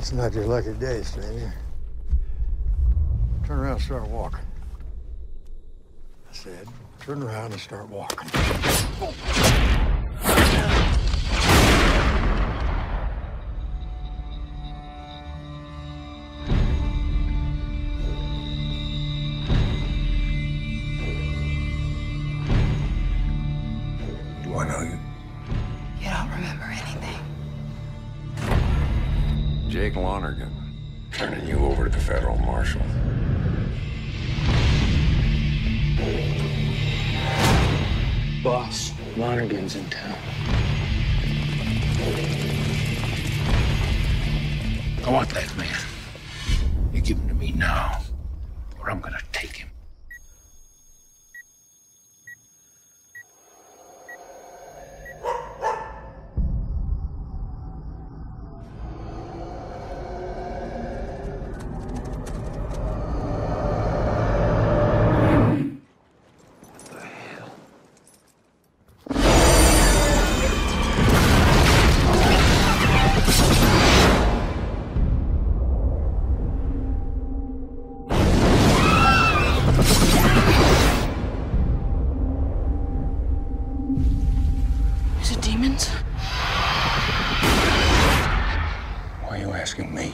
It's not your lucky day, stranger. Turn around and start walking. I said, turn around and start walking. Do I know you? You don't remember anything. Jake Lonergan. Turning you over to the federal marshal. Boss, Lonergan's in town. I want that man. You give him to me now, or I'm gonna take him. to demons? Why are you asking me?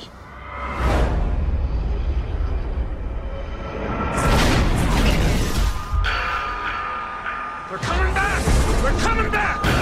We're coming back! We're coming back!